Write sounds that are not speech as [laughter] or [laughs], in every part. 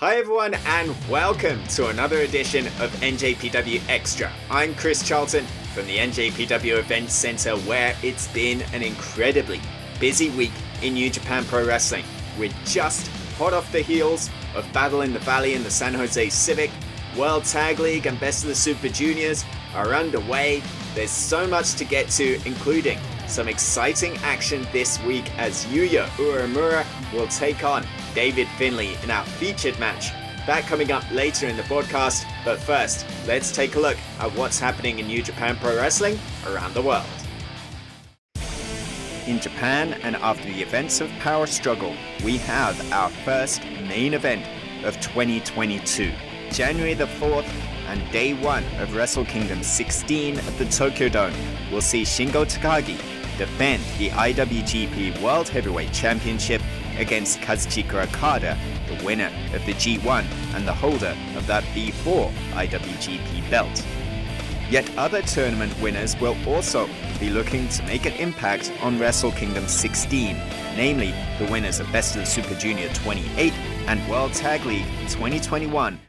Hi everyone and welcome to another edition of NJPW Extra. I'm Chris Charlton from the NJPW Event Center where it's been an incredibly busy week in New Japan Pro Wrestling. We're just hot off the heels of Battle in the Valley in the San Jose Civic, World Tag League and Best of the Super Juniors are underway. There's so much to get to, including some exciting action this week as Yuya Uemura will take on David Finlay in our featured match. That coming up later in the broadcast, but first, let's take a look at what's happening in New Japan Pro Wrestling around the world. In Japan, and after the events of Power Struggle, we have our first main event of 2022. January the 4th and day 1 of Wrestle Kingdom 16 at the Tokyo Dome will see Shingo Takagi defend the IWGP World Heavyweight Championship against Kazuchika Okada, the winner of the G1 and the holder of that B4 IWGP belt. Yet other tournament winners will also be looking to make an impact on Wrestle Kingdom 16, namely the winners of Best of the Super Junior 28 and World Tag League 2021.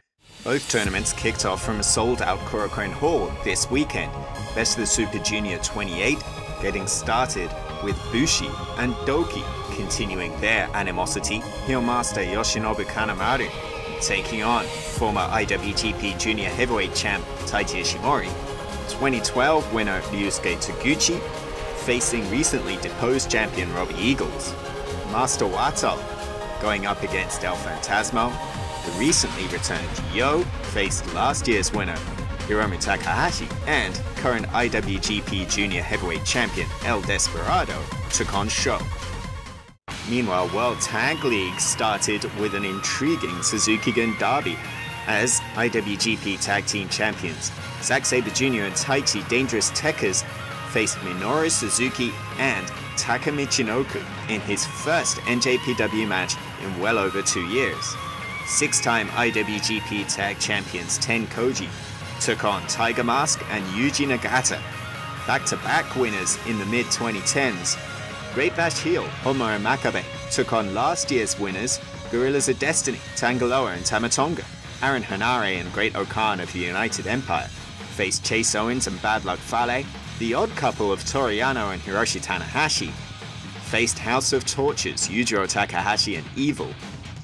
Both tournaments kicked off from a sold out Korakuen Hall this weekend. Best of the Super Junior 28 getting started with Bushi and Douki continuing their animosity. Heel Master Yoshinobu Kanemaru taking on former IWGP Junior Heavyweight Champ Taiji Ishimori. 2012 winner Ryusuke Taguchi facing recently deposed champion Robbie Eagles. Master Wato going up against El Phantasmo. The recently returned Yo faced last year's winner Hiromu Takahashi, and current IWGP Junior Heavyweight Champion El Desperado took on Sho. Meanwhile, World Tag League started with an intriguing Suzuki-gun derby as IWGP Tag Team Champions. Zack Sabre Jr. and Taichi Dangerous Tekkers faced Minoru Suzuki and Taka Michinoku in his first NJPW match in well over two years. Six-time IWGP Tag Champions Ten Koji took on Tiger Mask and Yuji Nagata. Back-to-back winners in the mid-2010s, Great Bash heel Homaru Makabe took on last year's winners Guerrillas of Destiny, Tanga Loa and Tama Tonga. Aaron Henare and Great O-Khan of the United Empire faced Chase Owens and Bad Luck Fale. The odd couple of Toru Yano and Hiroshi Tanahashi faced House of Tortures, Yujiro Takahashi and Evil,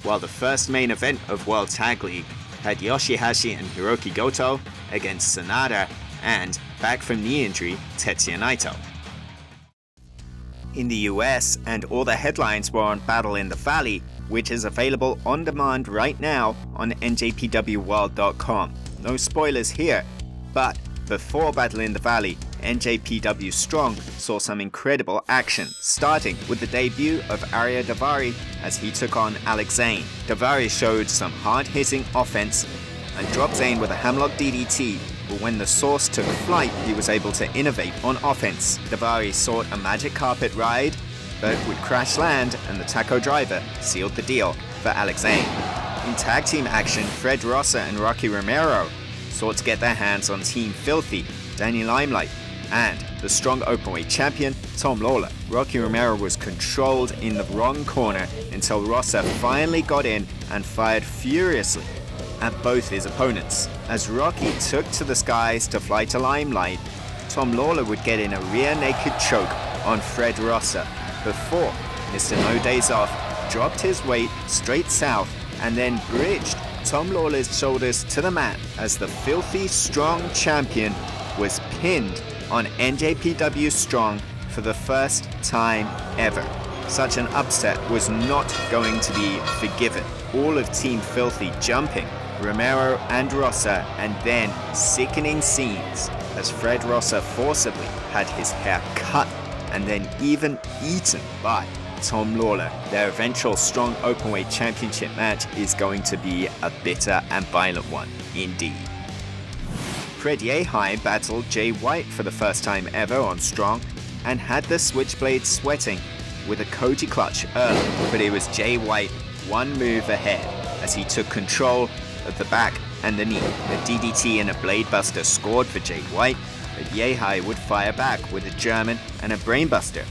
while the first main event of World Tag League had Yoshihashi and Hiroki Goto against Sanada and, back from knee injury, Tetsuya Naito. In the US, and all the headlines were on Battle in the Valley, which is available on demand right now on njpwworld.com. No spoilers here, but before Battle in the Valley, NJPW Strong saw some incredible action, starting with the debut of Ariya Daivari as he took on Alex Zane. Daivari showed some hard-hitting offense and dropped Zane with a hammerlock DDT, but when the Source took flight, he was able to innovate on offense. Daivari sought a magic carpet ride, but would crash land and the taco driver sealed the deal for Alex Zane. In tag team action, Fred Rosser and Rocky Romero sought to get their hands on Team Filthy, Danny Limelight, and the strong openweight champion, Tom Lawlor. Rocky Romero was controlled in the wrong corner until Rosser finally got in and fired furiously at both his opponents. As Rocky took to the skies to fly to Limelight, Tom Lawlor would get in a rear naked choke on Fred Rosser before Mr. No Days Off dropped his weight straight south and then bridged Tom Lawlor's shoulders to the mat as the filthy strong champion was pinned on NJPW Strong for the first time ever. Such an upset was not going to be forgiven. All of Team Filthy jumping, Romero and Rosser, and then sickening scenes as Fred Rosser forcibly had his hair cut and then even eaten by Tom Lawlor. Their eventual strong openweight championship match is going to be a bitter and violent one indeed. Fred Yehi battled Jay White for the first time ever on Strong and had the Switchblade sweating with a Koji clutch early, but it was Jay White one move ahead as he took control of the back and the knee. A DDT and a Blade Buster scored for Jay White, but Yehi would fire back with a German and a Brainbuster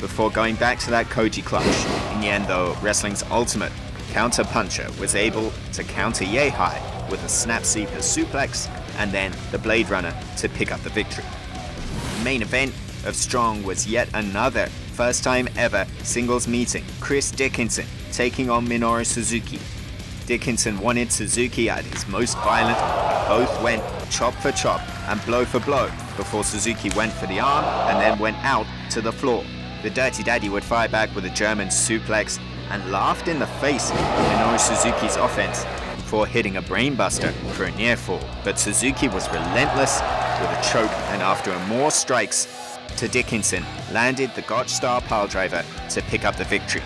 before going back to that Koji clutch. In the end though, wrestling's ultimate counter puncher was able to counter Yehi with a snap sleeper suplex and then the Blade Runner to pick up the victory. The main event of Strong was yet another first time ever singles meeting. Chris Dickinson taking on Minoru Suzuki. Dickinson wanted Suzuki at his most violent. Both went chop for chop and blow for blow before Suzuki went for the arm and then went out to the floor. The Dirty Daddy would fire back with a German suplex and laughed in the face of Minoru Suzuki's offense before hitting a brainbuster for a near fall. But Suzuki was relentless with a choke and after more strikes to Dickinson landed the Gotch Star piledriver to pick up the victory.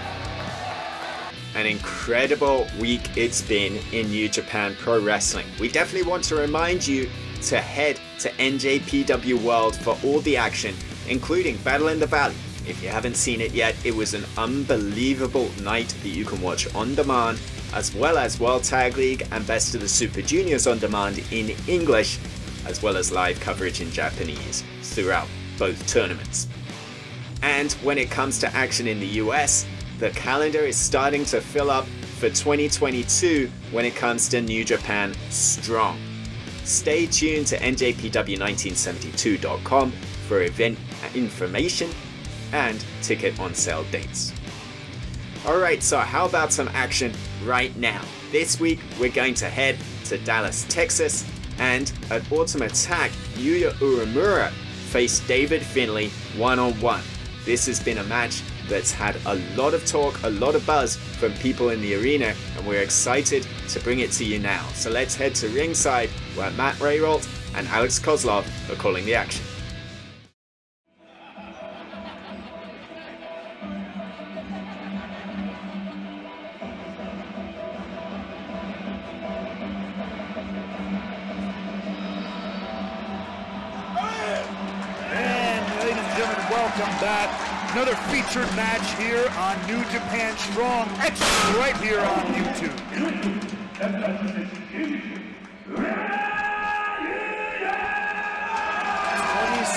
An incredible week it's been in New Japan Pro Wrestling. We definitely want to remind you to head to NJPW World for all the action, including Battle in the Valley. If you haven't seen it yet, it was an unbelievable night that you can watch on demand, as well as World Tag League and Best of the Super Juniors on demand in English, as well as live coverage in Japanese throughout both tournaments. And when it comes to action in the US, the calendar is starting to fill up for 2022 when it comes to New Japan Strong. Stay tuned to njpw1972.com for event information and ticket on sale dates. Alright, so how about some action right now? This week we're going to head to Dallas, Texas, and at Autumn Attack, Yuya Uemura faced David Finlay one on one. This has been a match that's had a lot of talk, a lot of buzz from people in the arena, and we're excited to bring it to you now. So let's head to ringside where Matt Rehwoldt and Alex Koslov are calling the action. On New Japan Strong, extra right here on YouTube.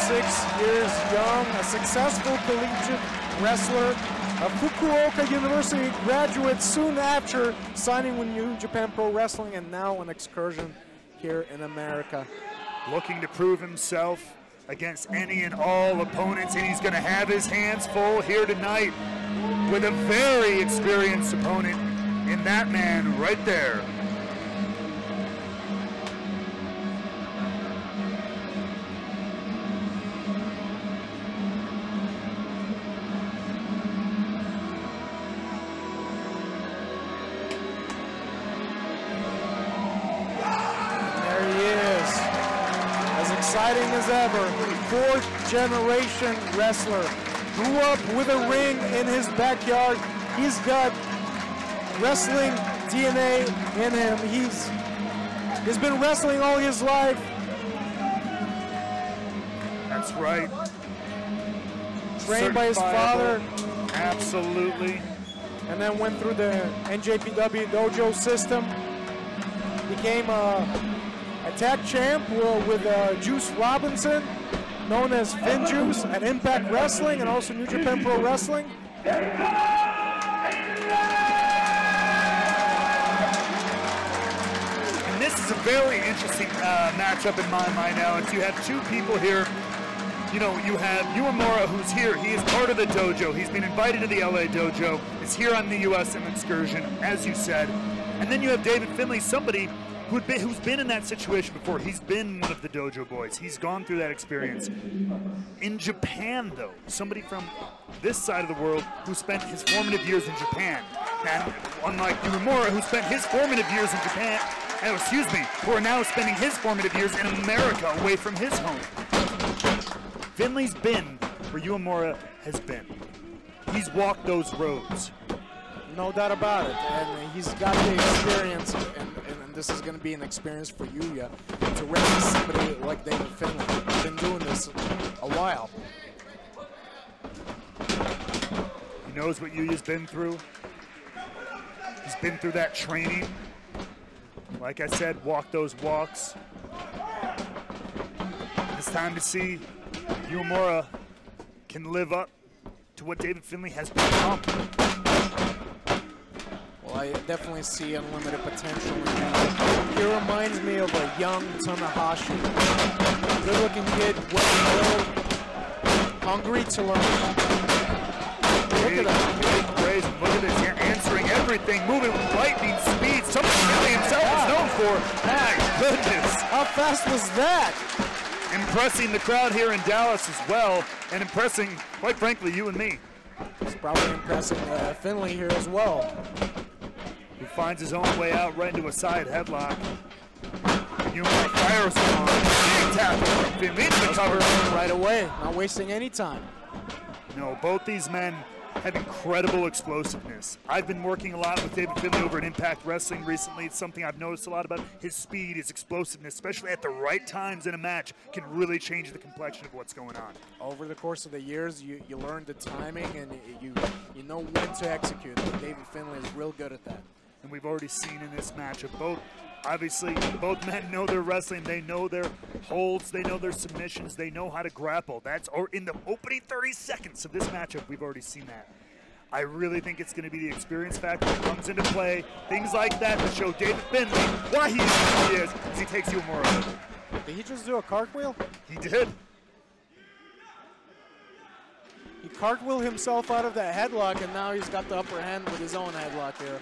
26 years young, a successful collegiate wrestler, a Fukuoka University graduate soon after signing with New Japan Pro Wrestling and now an excursion here in America. Looking to prove himself against any and all opponents, and he's going to have his hands full here tonight with a very experienced opponent in that man right there. There he is. As exciting as ever, fourth generation wrestler. Grew up with a ring in his backyard. He's got wrestling DNA in him. He's he's been wrestling all his life. That's right. Trained by his father, Absolutely. and then went through the NJPW dojo system. Became a, a tag champ with uh, Juice Robinson, known as Vin Juice at Impact Wrestling and also New Japan Pro Wrestling. And this is a very interesting uh, matchup in my mind, Alex. You have two people here. You know, you have Uemura, who's here. He is part of the dojo. He's been invited to the LA dojo. Is here on the USM excursion, as you said. And then you have David Finlay, somebody been, who's been in that situation before. He's been one of the dojo boys. He's gone through that experience. In Japan, though, somebody from this side of the world who spent his formative years in Japan. And unlike Uemura, who spent his formative years in Japan, oh, excuse me, who are now spending his formative years in America away from his home. Finlay's been where Uemura has been. He's walked those roads. No doubt about it. And he's got the experience, and this is going to be an experience for Yuya to wrestle somebody like David Finlay. He's been doing this a while. He knows what Yuya's been through. He's been through that training. Like I said, walk those walks. It's time to see if Uemura can live up to what David Finlay has become. I definitely see unlimited potential in him. He reminds me of a young Tanahashi. Good-looking kid, well-built, hungry to learn. Look at that. Big Look at this here, answering everything, moving with lightning speed. Something Billy himself is known for. My goodness. How fast was that? Impressing the crowd here in Dallas as well, and impressing, quite frankly, you and me. It's probably impressing uh, Finlay here as well. Finds his own way out right into a side headlock. Yuma fires on. Big tap from Finlay into the cover. Right away, not wasting any time. No, both these men have incredible explosiveness. I've been working a lot with David Finlay over at Impact Wrestling recently. It's something I've noticed a lot about his speed, his explosiveness, especially at the right times in a match, can really change the complexion of what's going on. Over the course of the years, you, you learn the timing and you you know when to execute. David Finlay is real good at that. And we've already seen in this matchup both obviously both men know their wrestling they know their holds they know their submissions they know how to grapple that's or in the opening 30 seconds of this matchup we've already seen that I really think it's going to be the experience factor that comes into play. Things like that that show David Finlay why he is who he is as he takes Uemura. Did he just do a cartwheel? He did. He cartwheeled himself out of that headlock, and now he's got the upper hand with his own headlock here.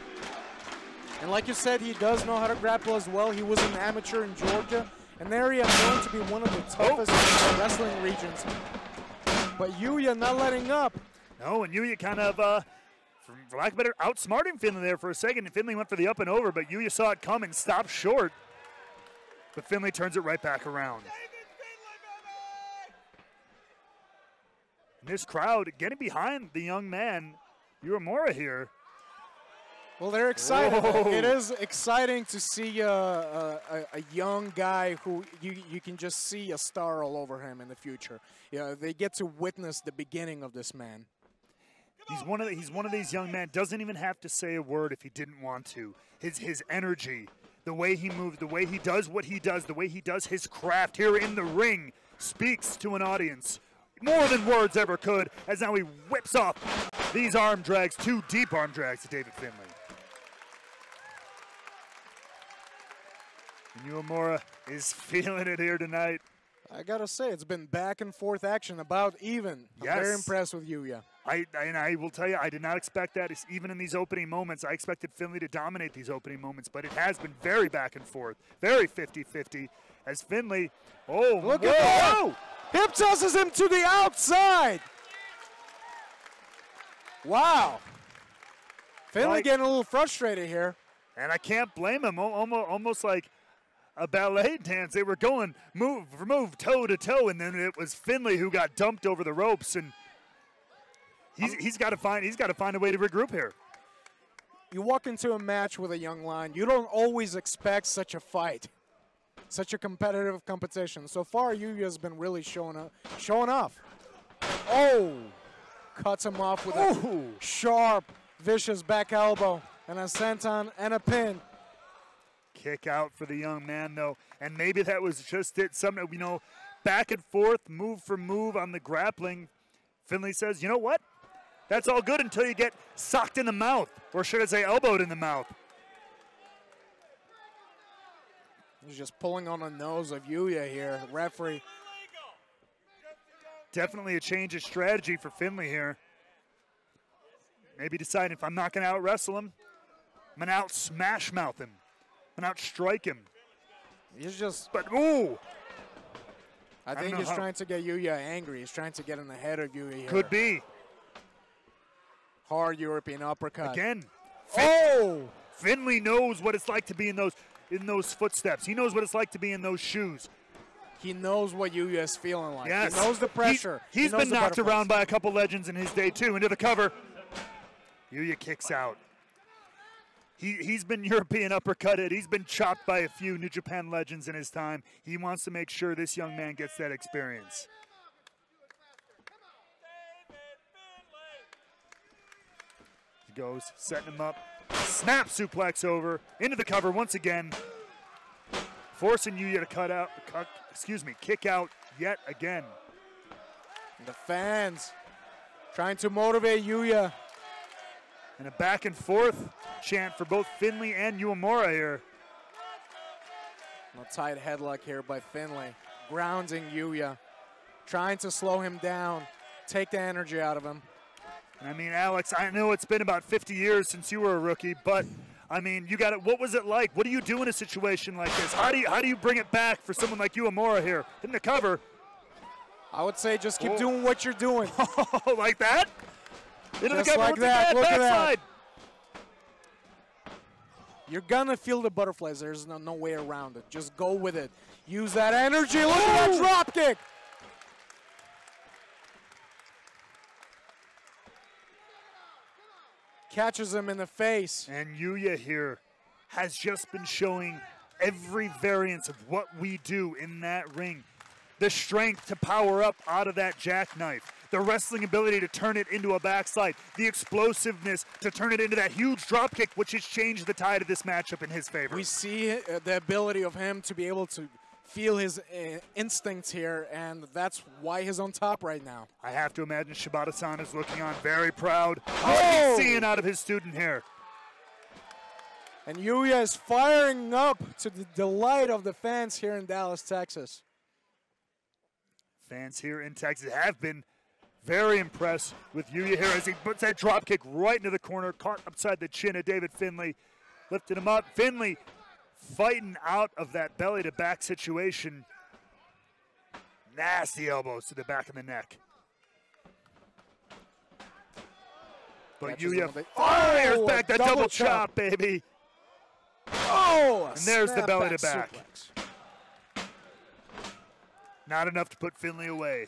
And like you said, he does know how to grapple as well. He was an amateur in Georgia, an area known to be one of the toughest oh. wrestling regions. But Yuya not letting up. No, and Yuya kind of, uh, for lack of better, outsmarting Finlay there for a second. And Finlay went for the up and over, but Yuya saw it come and stopped short. But Finlay turns it right back around. And this crowd getting behind the young man, Uemura here. Well, they're excited. Whoa. It is exciting to see a, a, a, young guy who you, you can just see a star all over him in the future. You know, they get to witness the beginning of this man. He's one of the, he's one of these young men. Doesn't even have to say a word if he didn't want to. His his energy, the way he moves, the way he does what he does, the way he does his craft here in the ring speaks to an audience more than words ever could. As now he whips off these arm drags, two deep arm drags to David Finlay. And Uemura is [laughs] feeling it here tonight. I gotta say, it's been back and forth action, about even. Yes. I'm very impressed with Yuya. I, and I will tell you, I did not expect that. Even in these opening moments, I expected Finlay to dominate these opening moments, but it has been very back and forth, very 50-50. As Finlay, oh, look whoa. at that! Hip tosses him to the outside. Wow. Finlay like, getting a little frustrated here. And I can't blame him. Almost, almost like a ballet dance. They were going move move, toe to toe, and then it was Finlay who got dumped over the ropes and – He's, he's got to find he's got to find a way to regroup here. You walk into a match with a young lion, you don't always expect such a fight, such a competitive competition. So far, Yuya has been really showing up, showing off. Oh, cuts him off with a sharp, vicious back elbow and a senton and a pin. Kick out for the young man though, and maybe that was just it. Some you know, back and forth, move for move on the grappling. Finlay says, you know what? That's all good until you get socked in the mouth, or should I say elbowed in the mouth. He's just pulling on the nose of Yuya here, referee. Definitely a change of strategy for Finlay here. Maybe deciding if I'm not going to out wrestle him, I'm going to out smash mouth him. I'm going to out strike him. He's just. But, ooh! I think I he's trying to get Yuya angry. He's trying to get in the head of Yuya. Here. Could be. Hard European uppercut. Again. Fin oh! Finlay knows what it's like to be in those in those footsteps. He knows what it's like to be in those shoes. He knows what Yuya is feeling like. Yes. He knows the pressure. He, has he been knocked around by a couple legends in his day too. Into the cover. Yuya kicks out. He, he's been [laughs] European uppercutted. He's been chopped by a few New Japan legends in his time. He wants to make sure this young man gets that experience. He goes, setting him up. Snap suplex over into the cover once again, forcing Yuya to cut out, cut, excuse me, kick out yet again. The fans trying to motivate Yuya. And a back and forth chant for both Finlay and Uemura here. A tight headlock here by Finlay, grounding Yuya, trying to slow him down, take the energy out of him. I mean, Alex, I know it's been about 50 years since you were a rookie, but I mean, you got it. What was it like? What do you do in a situation like this? How do you how do you bring it back for someone like Uemura here in the cover? I would say just keep Whoa. doing what you're doing. [laughs] Oh, like that? Into Just the cover like with the that. bad Look at that. backside. You're gonna feel the butterflies. There's no, no way around it. Just go with it. Use that energy. Look at that drop kick. Catches him in the face. And Yuya here has just been showing every variance of what we do in that ring. The strength to power up out of that jackknife, the wrestling ability to turn it into a backslide, the explosiveness to turn it into that huge dropkick, which has changed the tide of this matchup in his favor. We see uh, the ability of him to be able to feel his uh, instincts here, and that's why he's on top right now. I have to imagine Shibata-san is looking on very proud. Oh! Seeing out of his student here. And Yuya is firing up to the delight of the fans here in Dallas, Texas. Fans here in Texas have been very impressed with Yuya here as he puts that drop kick right into the corner, caught upside the chin of David Finlay, lifted him up. Finlay fighting out of that belly to back situation. Nasty elbows to the back of the neck. But Catches Yuya with a- fires Oh, back that double double, chop. chop, baby. Oh! And there's the belly to back. suplex. Not enough to put Finlay away.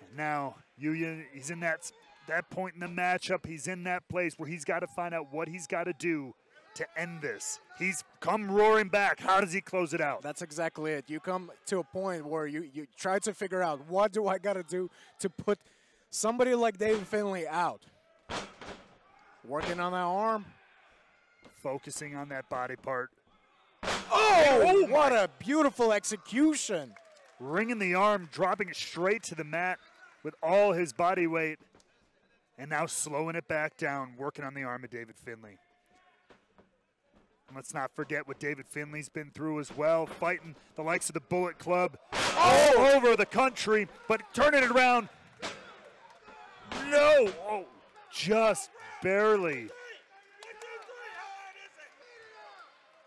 And now Yuya, he's in that that point in the matchup. He's in that place where he's got to find out what he's got to do to end this. He's come roaring back. How does he close it out? That's exactly it. You come to a point where you, you try to figure out what do I got to do to put somebody like David Finlay out. Working on that arm. Focusing on that body part, Oh, oh what a beautiful execution. ringing the arm, dropping it straight to the mat with all his body weight, and now slowing it back down, working on the arm of David Finlay. And let's not forget what David Finlay's been through as well, fighting the likes of the Bullet Club all over the country, but turning it around. No! Oh, just barely.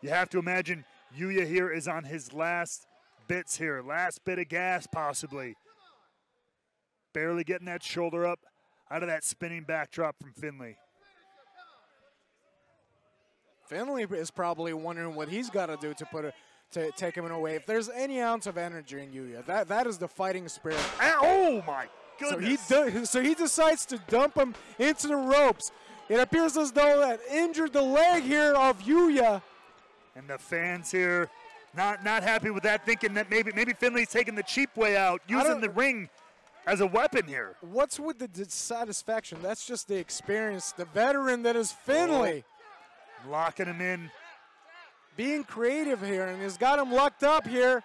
You have to imagine Yuya here is on his last bits here, last bit of gas possibly. Barely getting that shoulder up out of that spinning backdrop from Finlay. Finlay is probably wondering what he's got to do to put a, to take him away. If there's any ounce of energy in Yuya, that that is the fighting spirit. Ah, Oh my goodness! So he so he decides to dump him into the ropes. It appears as though that injured the leg here of Yuya. and the fans here not not happy with that, thinking that maybe maybe Finlay's taking the cheap way out, using the ring as a weapon here. What's with the dissatisfaction? That's just the experience, the veteran that is Finlay. Oh. Locking him in. Being creative here, and he's got him locked up here.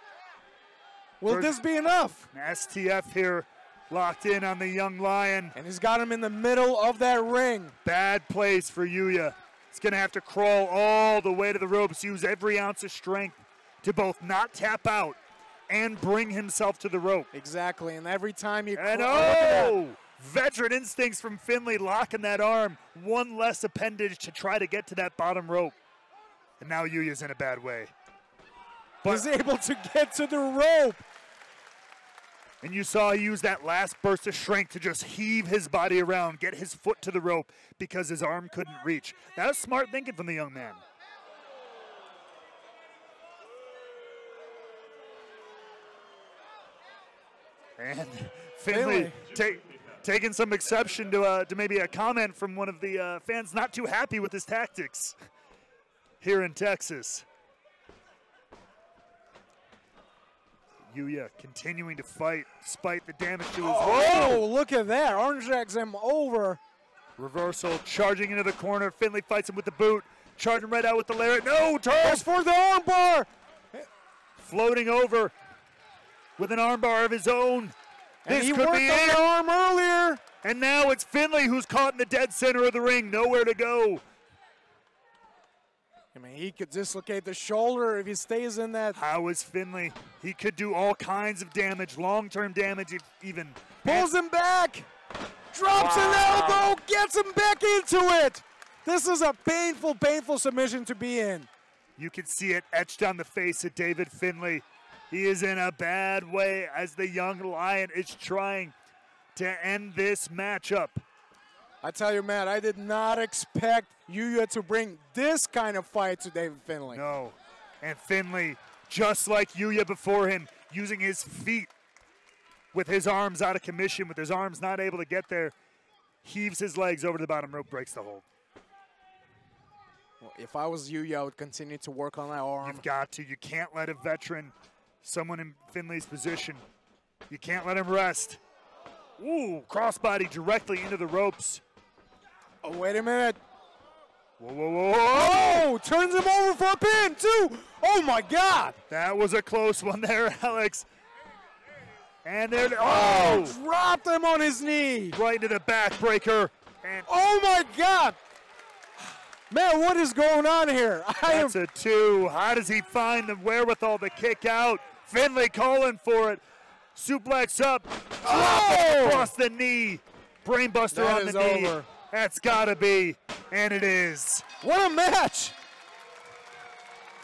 Will this be enough? STF here locked in on the young lion. And he's got him in the middle of that ring. Bad place for Yuya. He's going to have to crawl all the way to the ropes, use every ounce of strength to both not tap out and bring himself to the rope. Exactly, and every time you And cro- oh, look that. oh, veteran instincts from Finlay locking that arm. One less appendage to try to get to that bottom rope. And now Yuya's in a bad way. But he's able to get to the rope. And you saw he use that last burst of strength to just heave his body around, get his foot to the rope because his arm couldn't reach. That was smart thinking from the young man. And [laughs] Finlay Finlay. ta- taking some exception to, uh, to maybe a comment from one of the uh, fans not too happy with his tactics [laughs] here in Texas. Yuya continuing to fight despite the damage to his Oh, look at that. Orange jacks him over. Reversal, charging into the corner. Finlay fights him with the boot. Charging right out with the lariat. No, turns, for the armbar. floating over with an armbar of his own. This he could worked be on it. arm earlier. And now it's Finlay who's caught in the dead center of the ring, nowhere to go. I mean, he could dislocate the shoulder if he stays in that. How is Finlay? He could do all kinds of damage, long-term damage, even. Pulls him back. Drops an elbow. Gets him back into it. This is a painful, painful submission to be in. You can see it etched on the face of David Finlay. He is in a bad way as the young lion is trying to end this matchup. I tell you, Matt, I did not expect Yuya to bring this kind of fight to David Finlay. No. And Finlay, just like Yuya before him, using his feet with his arms out of commission, with his arms not able to get there, heaves his legs over the bottom rope, breaks the hold. Well, if I was Yuya, I would continue to work on that arm. You've got to. You can't let a veteran, someone in Finlay's position, you can't let him rest. Ooh, crossbody directly into the ropes. Oh, wait a minute. Whoa, whoa, whoa, whoa. Oh, turns him over for a pin, too. Oh, my God. That was a close one there, [laughs] Alex. And there, oh! oh, Dropped him on his knee. right into the backbreaker. And Oh, my God. Man, what is going on here? [laughs] I am that's a two. How does he find the wherewithal to kick out? Finlay calling for it. Suplex up. Oh! Across the knee. Brainbuster That on the knee. over. That's gotta be. And it is. What a match!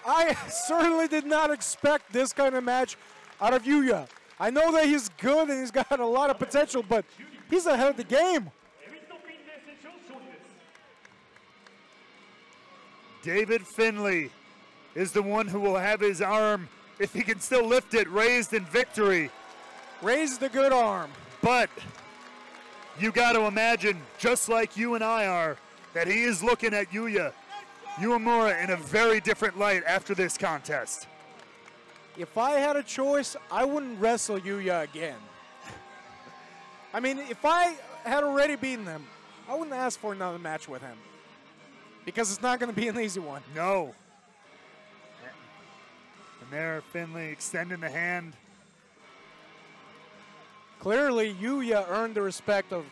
I [laughs] certainly did not expect this kind of match out of Yuya. I know that he's good and he's got a lot of potential, but he's ahead of the game. David Finlay is the one who will have his arm, if he can still lift it, raised in victory. Raise the good arm. But you got to imagine, just like you and I are, that he is looking at Yuya, Uemura in a very different light after this contest. If I had a choice, I wouldn't wrestle Yuya again. I mean, if I had already beaten him, I wouldn't ask for another match with him. Because it's not going to be an easy one. No. And there, Finlay extending the hand. Clearly, Yuya earned the respect of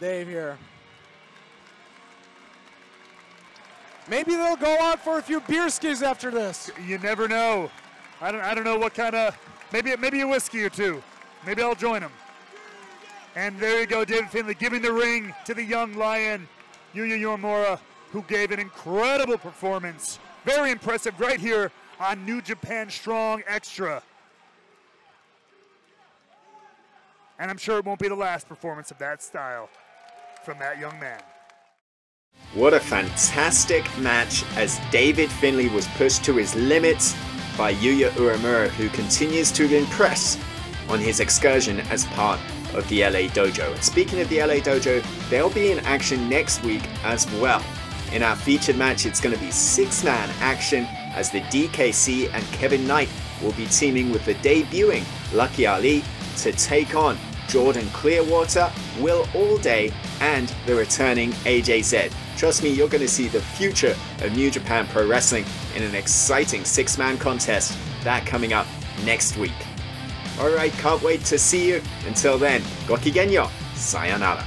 Dave here. Maybe they'll go out for a few beer skis after this. You never know. I don't, I don't know what kind of, maybe, maybe a whiskey or two. Maybe I'll join them. And there you go, David Finlay giving the ring to the young lion, Yuya Uemura, who gave an incredible performance. Very impressive right here on New Japan Strong Extra. And I'm sure it won't be the last performance of that style from that young man. What a fantastic match as David Finlay was pushed to his limits by Yuya Uemura, who continues to impress on his excursion as part of the LA Dojo. And speaking of the LA Dojo, they'll be in action next week as well. In our featured match, it's going to be six man action as the DKC and Kevin Knight will be teaming with the debuting Lucky Ali to take on Jordan Clearwater, Will Allday, and the returning AJZ. Trust me, you're going to see the future of New Japan Pro Wrestling in an exciting six man contest. That coming up next week. Alright, can't wait to see you. Until then, Gokigenyo, sayonara.